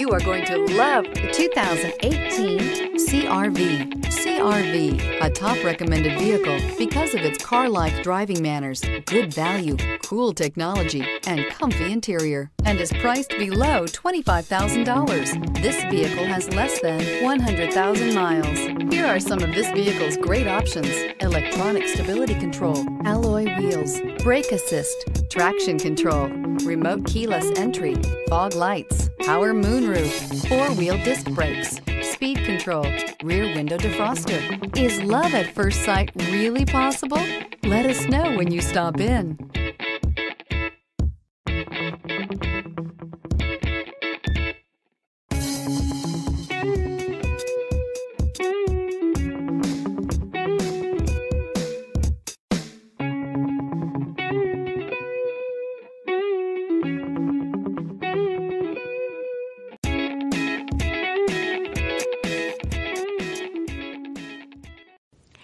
You are going to love the 2018 CRV. CRV, a top recommended vehicle because of its car like driving manners, good value, cool technology, and comfy interior, and is priced below $25,000. This vehicle has less than 100,000 miles. Here are some of this vehicle's great options electronic stability control, alloy wheels, brake assist, traction control, remote keyless entry, fog lights, power moonroof, four wheel disc brakes, speed control, rear window defroster. Is love at first sight really possible? Let us know when you stop in.